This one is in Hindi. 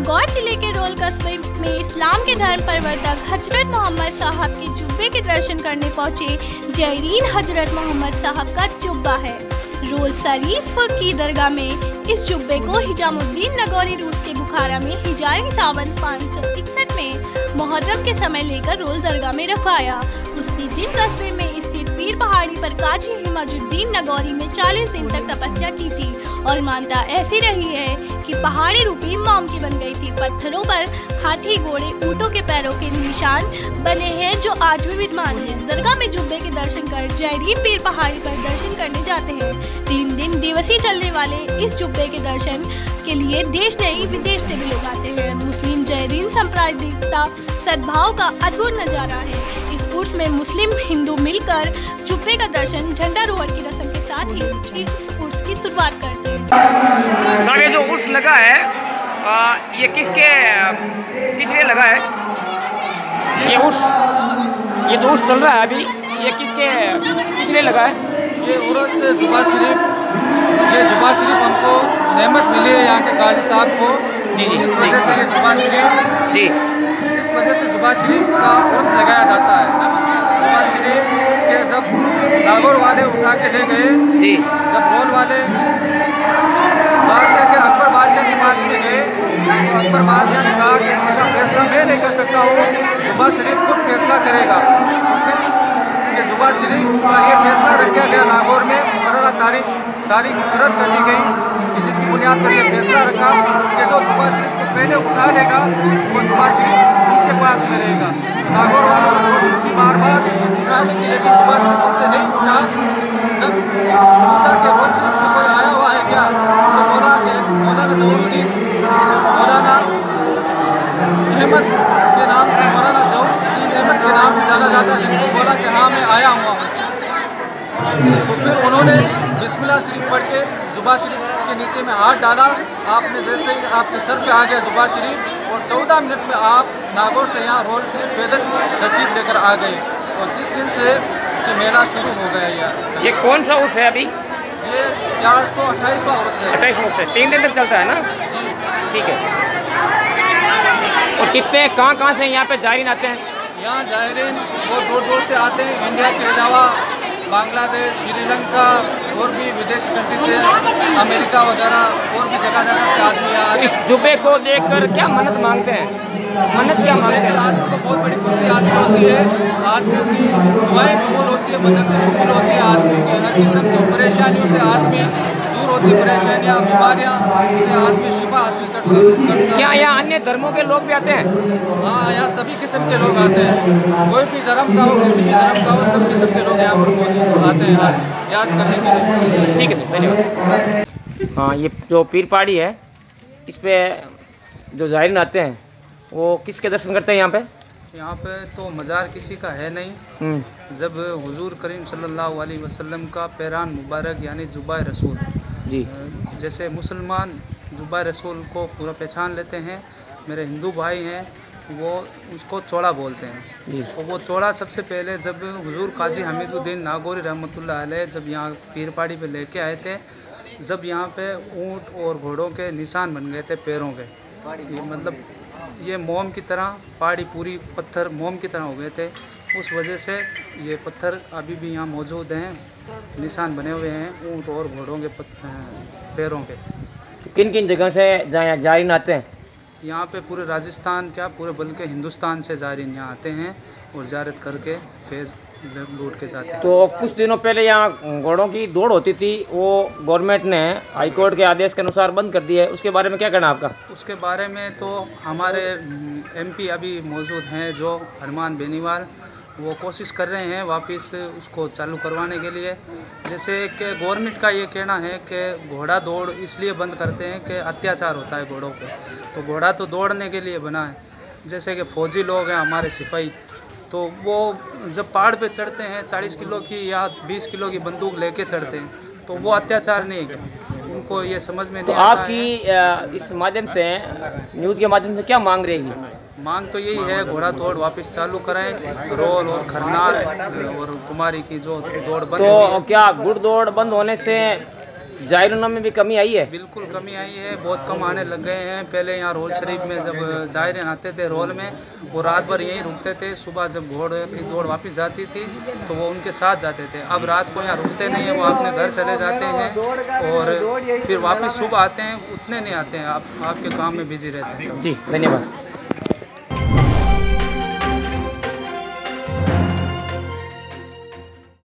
नागौर ज़िले के रोल कस्बे में इस्लाम के धर्म प्रवर्तक हज़रत मोहम्मद साहब के जुब्बे के दर्शन करने पहुँचे जयरीन हज़रत मोहम्मद साहब का जुब्बा है। रोल शरीफ की दरगाह में इस जुब्बे को हिजामुद्दीन नगौरी रूस के बुखारा में हिजारी सावन पाँच सौ इकसठ में मुहर्रम के समय लेकर रोल दरगाह में रखवाया। उसी दिन कस्बे में स्थित पीर पहाड़ी पर काजी हिमाजुद्दीन नगौरी में 40 दिन तक तपस्या की थी। और मानता ऐसी रही है कि पहाड़ी रूपी मोम की बन गई थी पत्थरों पर हाथी घोड़े ऊँटों के पैरों के निशान बने हैं जो आज भी विद्यमान है। दरगाह में जुब्बे के दर्शन कर जयरीन पीर पहाड़ी पर दर्शन करने जाते हैं। तीन दिन दिवसीय चलने वाले इस जुब्बे के दर्शन के लिए देश नहीं, विदेश से भी लोग आते हैं। मुस्लिम जयरीन सांप्रदायिकता सद्भाव का अद्भुत नज़ारा है। इस उर्स में मुस्लिम हिंदू मिलकर जुब्बे का दर्शन झंडा रोहर की रस्म के साथ ही की शुरुआत करते हैं। सर ये जो उर्स लगा है आ, ये किसके किस लिए लगा है? ये उर्स ये तो उर्स चल रहा है अभी। ये किसके किस लिए लगा है? ये उर्स जुबा शरीफ ये जुबा शरीफ हमको नहमत मिली है यहाँ के गाजी साहब को। जी, जी, इस वजह से ये जुबा शरीफ जी। इस वजह से जुबा शरीफ का उर्स लगाया जाता है। जुबा शरीफ के जब नागौर वाले उठा के ले गए करेगा। कि जुबा शरीफ का ये फैसला रखा गया नागौर में। मुकर तारीख तारीख मुकर कर दी गई। जिसकी बुनियाद पर यह फैसला रखा कि जो जुबा शरीफ को पहले उठा लेगा फिर उन्होंने बिस्मिल्लाह शरीफ पढ़ के जुबा शरीफ के नीचे में हाथ डाला। आपने जैसे ही आपके सर पे आ गया जुबा शरीफ और चौदह मिनट में आप नागौर से यहाँ रोल शरीफ पैदल तशरीफ़ लेकर आ गए। और जिस दिन से कि मेला शुरू हो गया यार ये कौन सा उर्स है अभी? ये चार सौ अट्ठाईस सौ औरत है। अट्ठाईस उर्स है। तीन दिन तक चलता है ना? जी। ठीक है। और कितने कहाँ कहाँ से यहाँ पे जायरीन आते हैं? यहाँ जायरीन बहुत दूर दूर से आते हैं। इंडिया के अलावा बांग्लादेश श्रीलंका और भी विदेश कंट्री से अमेरिका वगैरह और भी जगह जगह से आदमी आ इस जुबे को देखकर क्या मन्नत मांगते हैं? मन्नत क्या मांगते हैं? आदमी को बहुत बड़ी खुशी हासिल होती है। आदमियों की दुआएँ कबूल होती है मन्नत कबूल होती है। आदमी की हर किस्म की परेशानियों से आदमी होती परेशानियाँ बीमारियाँ से आदमी शिफा हासिल कर सकता क्या यहाँ अन्य धर्मों के लोग भी आते हैं? हाँ यहाँ सभी किस्म के लोग आते हैं। कोई भी धर्म का हो किसी भी धर्म का हो सब किस्म के लोग यहाँ पर मौजूद आते हैं याद याद करने के लिए। ठीक है सर धन्यवाद। हाँ ये जो पीर पहाड़ी है इस पे जो जायरीन आते हैं वो किसके दर्शन करते हैं यहाँ पे? यहाँ पे तो मज़ार किसी का है नहीं। हम्म, जब हुजूर करीम सल्लल्लाहु अलैहि वसल्लम का पैरान मुबारक यानी जुबाए रसूल जी। जैसे मुसलमान जुबाए रसूल को पूरा पहचान लेते हैं मेरे हिंदू भाई हैं वो उसको चौड़ा बोलते हैं। तो वो चौड़ा सबसे पहले जब हुजूर काजी हमीदुद्दीन नागौरी अलैह जब यहाँ पीर पहाड़ी पे लेके आए थे जब यहाँ पे ऊँट और घोड़ों के निशान बन गए थे पैरों के। ये मतलब ये मोम की तरह पहाड़ी पूरी पत्थर मोम की तरह हो गए थे। उस वजह से ये पत्थर अभी भी यहाँ मौजूद हैं। निशान बने हुए हैं ऊँट और घोड़ों के पैरों के। तो किन किन जगह से जायरीन आते हैं? यहाँ पे पूरे राजस्थान क्या पूरे बल्कि हिंदुस्तान से जारीन यहाँ आते हैं और जारत करके फ़ेज़ लूट के जाते हैं। तो कुछ दिनों पहले यहाँ घोड़ों की दौड़ होती थी वो गवर्नमेंट ने हाईकोर्ट के आदेश के अनुसार बंद कर दिया है उसके बारे में क्या कहना आपका? उसके बारे में तो हमारे एमपी अभी मौजूद हैं जो हनुमान बेनीवाल वो कोशिश कर रहे हैं वापस उसको चालू करवाने के लिए। जैसे कि गवर्नमेंट का ये कहना है कि घोड़ा दौड़ इसलिए बंद करते हैं कि अत्याचार होता है घोड़ों पे। तो घोड़ा तो दौड़ने के लिए बना है। जैसे कि फौजी लोग हैं हमारे सिपाही। तो वो जब पहाड़ पे चढ़ते हैं चालीस किलो की या बीस किलो की बंदूक लेके चढ़ते हैं तो वो अत्याचार नहीं है। उनको ये समझ में तो नहीं है। आपकी इस माध्यम से न्यूज़ के माध्यम से क्या मांग रहेगी? मांग तो यही है घोड़ा दौड़ वापस चालू कराएँ रोल और खरनार और कुमारी की जो दौड़ बंद तो क्या गुड़ दौड़ बंद होने से जायरीनों में भी कमी आई है? बिल्कुल कमी आई है बहुत कम आने लग गए हैं। पहले यहाँ रोल शरीफ में जब जायरीन आते थे रोल में वो रात भर यहीं रुकते थे। सुबह जब घोड़ की दौड़ वापस जाती थी तो वो उनके साथ जाते थे। अब रात को यहाँ रुकते नहीं हैं वो अपने घर चले जाते हैं और फिर वापस सुबह आते हैं उतने नहीं आते हैं। आप आपके काम में बिज़ी रहते हैं। जी धन्यवाद।